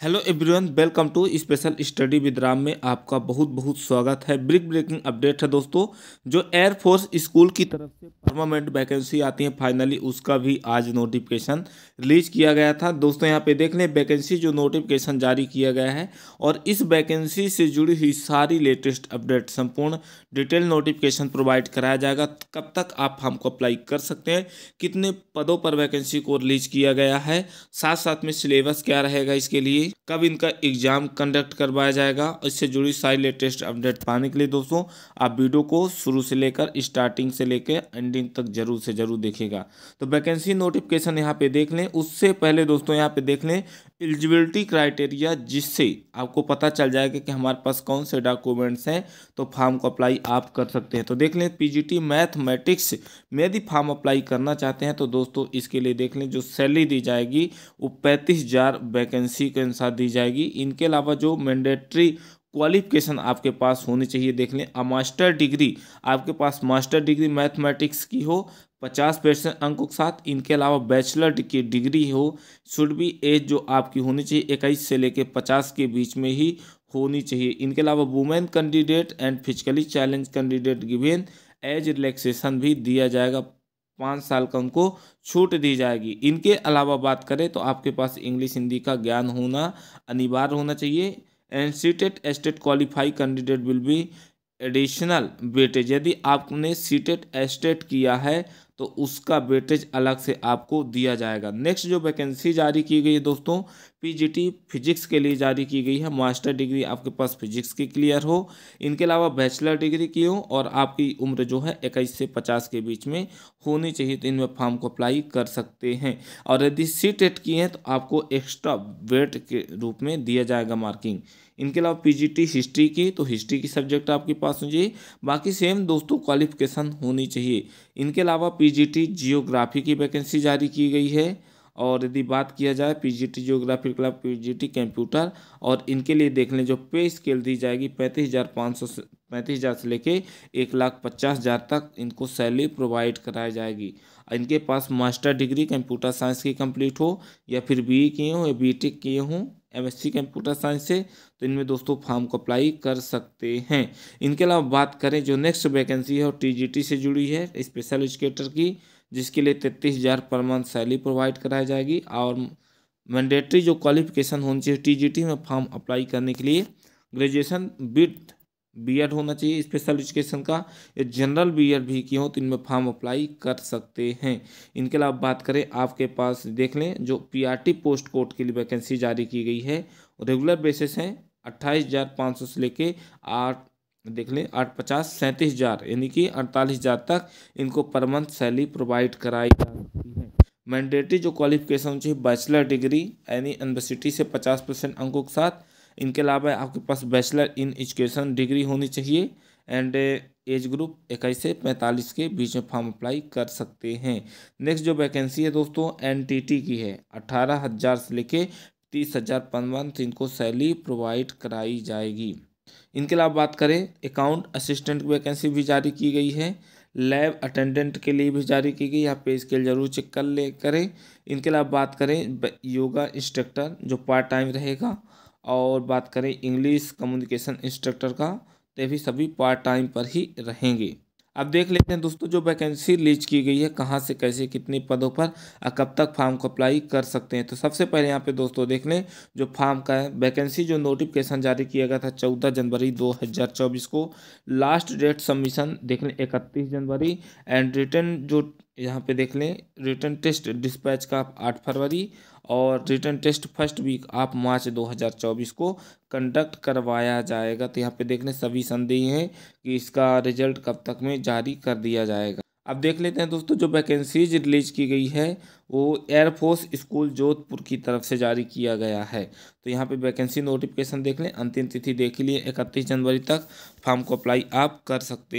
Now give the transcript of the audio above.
Hello everyone welcome to special study with Ram में आपका बहुत बहुत स्वागत है। ब्रिक ब्रेकिंग अपडेट है दोस्तों, जो एयरफोर्स स्कूल की तरफ़ से परमानेंट वैकेंसी आती है। फाइनली उसका भी आज नोटिफिकेशन रिलीज़ किया गया था। दोस्तों यहाँ पे देख लें वैकेंसी जो नोटिफिकेशन जारी किया गया है और इस वैकेंसी से जुड़ी हुई सारी लेटेस्ट अपडेट संपूर्ण डिटेल नोटिफिकेशन प्रोवाइड कराया जाएगा। कब तक आप हमको अप्लाई कर सकते हैं, कितने पदों पर वैकेंसी को रिलीज़ किया गया है साथ साथ में सिलेबस क्या रहेगा इसके लिए कब इनका एग्ज़ाम कंडक्ट करवाया जाएगा, इससे जुड़ी सारी लेटेस्ट अपडेट पाने के लिए दोस्तों, आप वीडियो को शुरू से लेकर स्टार्टिंग से लेकर एंडिंग तक ज़रूर से ज़रूर देखेगा तो वैकेंसी नोटिफिकेशन यहाँ पे देख लें, उससे पहले दोस्तों यहाँ पे देख लें एलिजिबिलिटी क्राइटेरिया जिससे आपको पता चल जाएगा कि हमारे पास कौन से डॉक्यूमेंट्स हैं तो फॉर्म को अप्लाई आप कर सकते हैं। तो देख लें, पीजीटी मैथमेटिक्स में यदि फॉर्म अप्लाई करना चाहते हैं तो दोस्तों इसके लिए देख लें, जो सैलरी दी जाएगी, वो पैंतीस हज़ार वैकेंसी के अनुसार दी जाएगी। इनके अलावा जो मैंडेट्री क्वालिफिकेशन आपके पास होनी चाहिए, देख लें मास्टर डिग्री, आपके पास मास्टर डिग्री मैथमेटिक्स की हो पचास परसेंट अंकों के साथ। इनके अलावा बैचलर की डिग्री हो शुड भी एज जो आपकी होनी चाहिए इक्कीस से लेकर पचास के बीच में ही होनी चाहिए। इनके अलावा women candidate and physically challenge candidate given age relaxation भी दिया जाएगा। पाँच साल का उनको छूट दी जाएगी। इनके अलावा बात करें तो आपके पास इंग्लिश हिंदी का ज्ञान होना अनिवार्य होना चाहिए। And CTET STET qualify candidate will be additional weightage यदि आपने सीटेड एस्टेट किया है तो उसका वेटेज अलग से आपको दिया जाएगा। नेक्स्ट जो वैकेंसी जारी की गई है दोस्तों पीजीटी फिजिक्स के लिए जारी की गई है। मास्टर डिग्री आपके पास फिजिक्स की क्लियर हो। इनके अलावा बैचलर डिग्री की हो और आपकी उम्र जो है इक्कीस से पचास के बीच में होनी चाहिए तो इनमें फॉर्म को अप्लाई कर सकते हैं। और यदि सी टेट की हैं तो आपको एक्स्ट्रा वेट के रूप में दिया जाएगा मार्किंग इनके अलावा पीजीटी हिस्ट्री की तो हिस्ट्री की सब्जेक्ट आपके पास होनी चाहिए। बाकी सेम दोस्तों क्वालिफिकेशन होनी चाहिए। इनके अलावा पीजीटी जियोग्राफी की वैकेंसी जारी की गई है। और यदि बात किया जाए PGT geography club PGT computer और इनके लिए देख लें जो पे स्केल दी जाएगी, पैंतीस हज़ार पाँच सौ पैंतीस हज़ार से लेके एक लाख पचास हज़ार तक इनको सैलरी प्रोवाइड कराई जाएगी। इनके पास मास्टर डिग्री कंप्यूटर साइंस की कंप्लीट हो या फिर बी किए हों या बी टेक किए हों एमएससी कंप्यूटर साइंस से तो इनमें दोस्तों फॉर्म को अप्लाई कर सकते हैं। इनके अलावा बात करें, जो नेक्स्ट वैकेंसी है वो टीजीटी से जुड़ी है, स्पेशल एजुकेटर की, जिसके लिए तैतीस हज़ार पर मंथ सैलरी प्रोवाइड कराई जाएगी, और मैंडेटरी जो क्वालिफिकेशन होनी चाहिए टी जी टी में फॉर्म अप्लाई करने के लिए, ग्रेजुएशन विथ बी होना चाहिए स्पेशल एजुकेशन का। या जनरल बी भी किए हो तो इनमें फॉर्म अप्लाई कर सकते हैं। इनके अलावा बात करें, आपके पास देख लें, जो पीआरटी पोस्ट कोड के लिए वैकेंसी जारी की गई है रेगुलर बेसिस हैं, अट्ठाईस हज़ार पाँच सौ से लेके आठ, देख लें, आठ पचास, सैंतीस हज़ार, यानी कि अड़तालीस हज़ार तक इनको पर मंथ सैलरी प्रोवाइड कराई जा सकती है। मैंडेटरी जो क्वालिफिकेशन चाहिए बैचलर डिग्री यानी यूनिवर्सिटी से पचास परसेंट अंकों के साथ इनके अलावा आपके पास बैचलर इन एजुकेशन डिग्री होनी चाहिए एंड एज ग्रुप इक्कीस से पैंतालीस के बीच में फॉर्म अप्लाई कर सकते हैं। नेक्स्ट जो वैकेंसी है दोस्तों एनटीटी की है। अठारह हज़ार से लेके तीस हज़ार मंथ इनको सैलरी प्रोवाइड कराई जाएगी। इनके अलावा बात करें अकाउंट असिस्टेंट की वैकेंसी भी जारी की गई है। लैब अटेंडेंट के लिए भी जारी की गई यहाँ पे स्केल ज़रूर चेक कर ले, करें। इनके अलावा बात करें योगा इंस्ट्रक्टर जो पार्ट टाइम रहेगा और बात करें इंग्लिश कम्युनिकेशन इंस्ट्रक्टर का तो भी सभी पार्ट टाइम पर ही रहेंगे। अब देख लेते हैं दोस्तों, जो वैकेंसी रिलीज़ की गई है, कहाँ से, कैसे, कितने पदों पर और कब तक फॉर्म को अप्लाई कर सकते हैं। तो सबसे पहले यहाँ पे दोस्तों देख लें, जो फॉर्म का है वैकेंसी जो नोटिफिकेशन जारी किया गया था चौदह जनवरी 2024 को लास्ट डेट सबमिशन देख लें, इकतीस जनवरी एंड रिटर्न जो यहाँ पे देख लें रिटर्न टेस्ट डिस्पैच का आप आठ फरवरी और रिटर्न टेस्ट फ़र्स्ट वीक आप मार्च 2024 को कंडक्ट करवाया जाएगा। तो यहाँ पे देख लें, सभी संदेह हैं कि इसका रिज़ल्ट कब तक में जारी कर दिया जाएगा। अब देख लेते हैं दोस्तों, जो वैकेंसीज रिलीज़ की गई है, वो एयरफोर्स स्कूल जोधपुर की तरफ़ से जारी किया गया है। तो यहाँ पे वैकेंसी नोटिफिकेशन देख लें, अंतिम तिथि देख लिए, इकतीस जनवरी तक फॉर्म को अप्लाई आप कर सकते